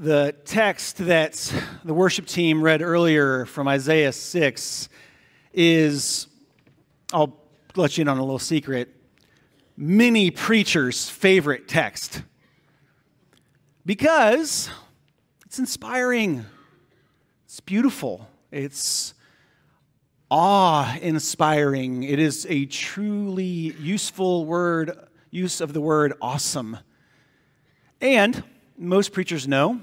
The text that the worship team read earlier from Isaiah 6 is, I'll let you in on a little secret, many preachers' favorite text. Because it's inspiring, it's beautiful, it's awe inspiring. It is a truly useful word, use of the word awesome. And most preachers know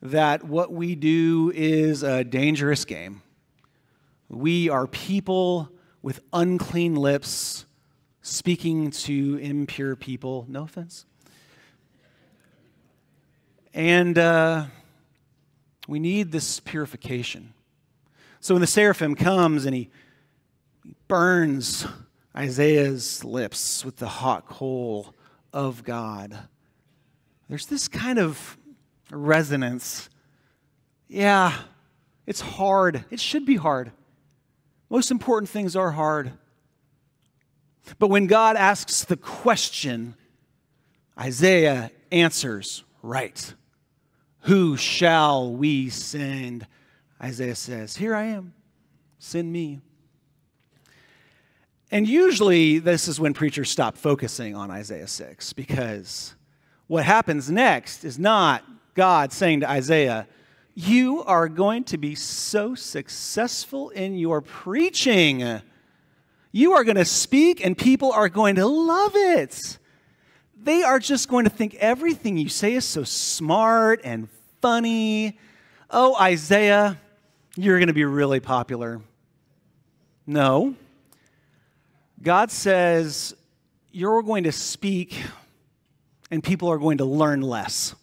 that what we do is a dangerous game. We are people with unclean lips speaking to impure people. No offense. And uh, we need this purification. So when the seraphim comes and he burns Isaiah's lips with the hot coal of God, there's this kind of resonance. Yeah, it's hard. It should be hard. Most important things are hard. But when God asks the question, Isaiah answers right. Who shall we send? Isaiah says, Here I am, send me. And usually, this is when preachers stop focusing on Isaiah 6 because what happens next is not God saying to Isaiah, You are going to be so successful in your preaching. You are going to speak, and people are going to love it. They are just going to think everything you say is so smart and funny. Oh, Isaiah, you're going to be really popular. No. God says, You're going to speak, and people are going to learn less.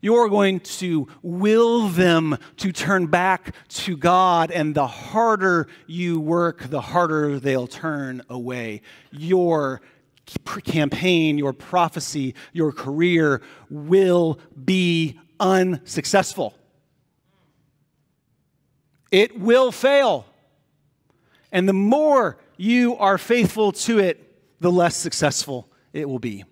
You're going to will them to turn back to God, and the harder you work, the harder they'll turn away. Your campaign, your prophecy, your career will be unsuccessful. It will fail. And the more you are faithful to it, the less successful it will be.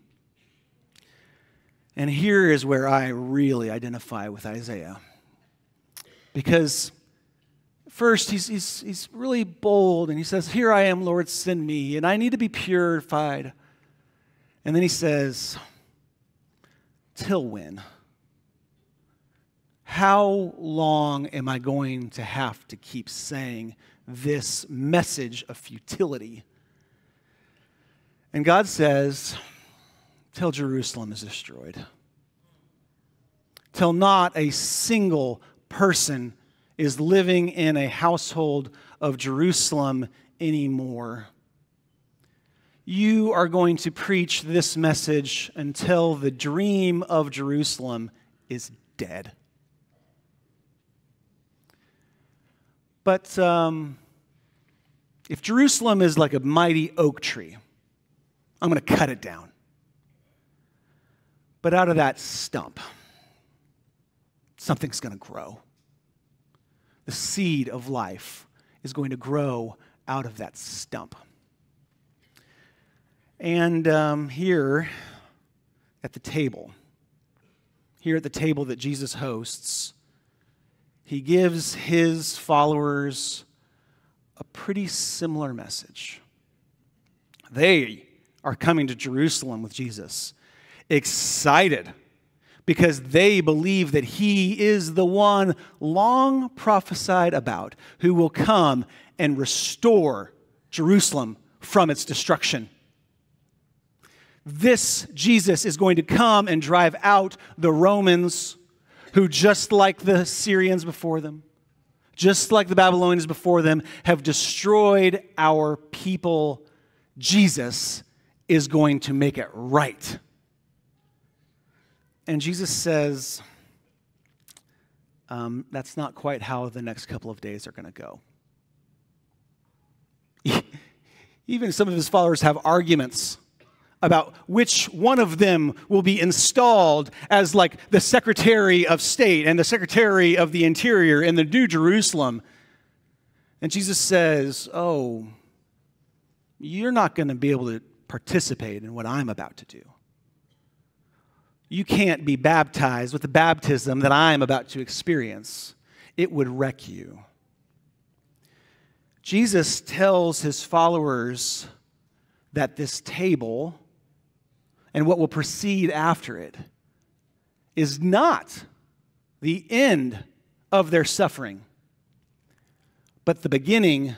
And here is where I really identify with Isaiah. Because first, he's, he's, he's really bold and he says, Here I am, Lord, send me, and I need to be purified. And then he says, Till when? How long am I going to have to keep saying this message of futility? And God says, till Jerusalem is destroyed, till not a single person is living in a household of Jerusalem anymore. You are going to preach this message until the dream of Jerusalem is dead. But um, if Jerusalem is like a mighty oak tree, I'm going to cut it down. But out of that stump, something's going to grow. The seed of life is going to grow out of that stump. And um, here at the table, here at the table that Jesus hosts, he gives his followers a pretty similar message. They are coming to Jerusalem with Jesus, excited because they believe that he is the one long prophesied about who will come and restore Jerusalem from its destruction. This Jesus is going to come and drive out the Romans who, just like the Syrians before them, just like the Babylonians before them, have destroyed our people, Jesus is going to make it right. And Jesus says, um, that's not quite how the next couple of days are going to go. Even some of his followers have arguments about which one of them will be installed as like the Secretary of State and the Secretary of the Interior in the New Jerusalem. And Jesus says, Oh, you're not going to be able to participate in what I'm about to do. You can't be baptized with the baptism that I am about to experience. It would wreck you. Jesus tells his followers that this table and what will proceed after it is not the end of their suffering, but the beginning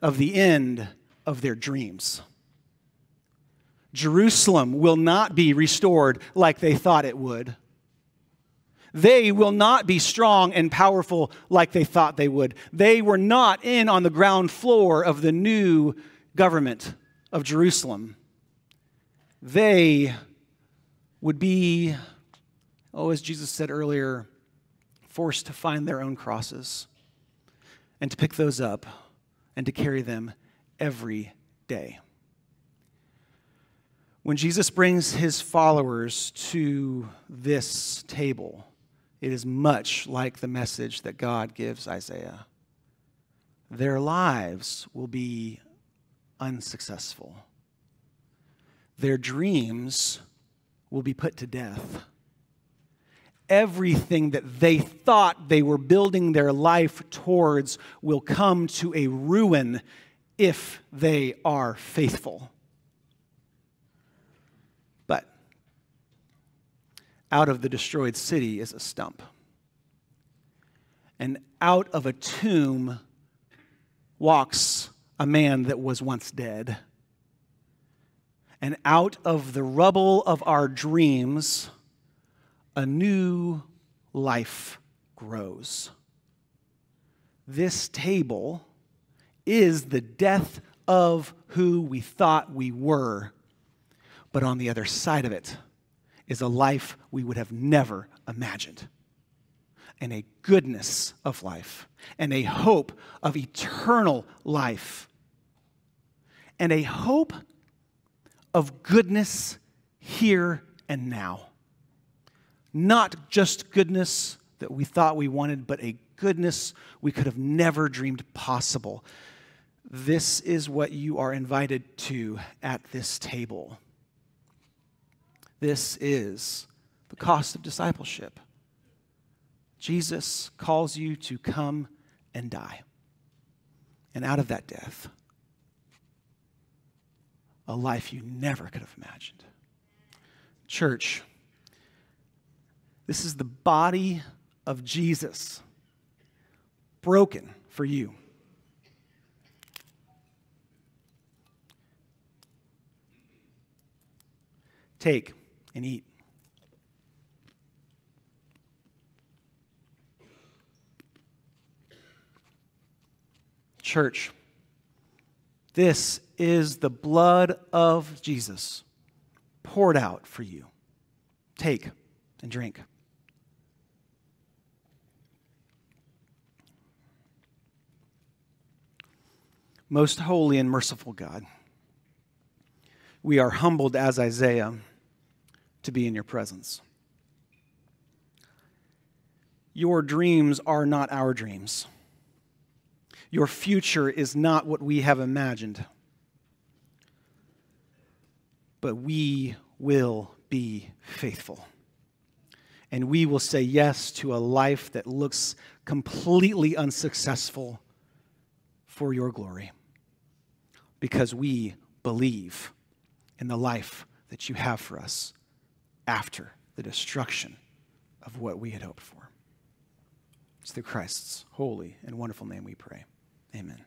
of the end of their dreams. Jerusalem will not be restored like they thought it would. They will not be strong and powerful like they thought they would. They were not in on the ground floor of the new government of Jerusalem. They would be, oh, as Jesus said earlier, forced to find their own crosses and to pick those up and to carry them every day. When Jesus brings his followers to this table, it is much like the message that God gives Isaiah. Their lives will be unsuccessful, their dreams will be put to death. Everything that they thought they were building their life towards will come to a ruin if they are faithful. Out of the destroyed city is a stump. And out of a tomb walks a man that was once dead. And out of the rubble of our dreams, a new life grows. This table is the death of who we thought we were, but on the other side of it, is a life we would have never imagined, and a goodness of life, and a hope of eternal life, and a hope of goodness here and now. Not just goodness that we thought we wanted, but a goodness we could have never dreamed possible. This is what you are invited to at this table. This is the cost of discipleship. Jesus calls you to come and die. And out of that death, a life you never could have imagined. Church, this is the body of Jesus broken for you. Take and eat. Church, this is the blood of Jesus poured out for you. Take and drink. Most holy and merciful God, we are humbled as Isaiah to be in your presence. Your dreams are not our dreams. Your future is not what we have imagined. But we will be faithful. And we will say yes to a life that looks completely unsuccessful for your glory. Because we believe in the life that you have for us after the destruction of what we had hoped for. It's through Christ's holy and wonderful name we pray. Amen.